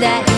that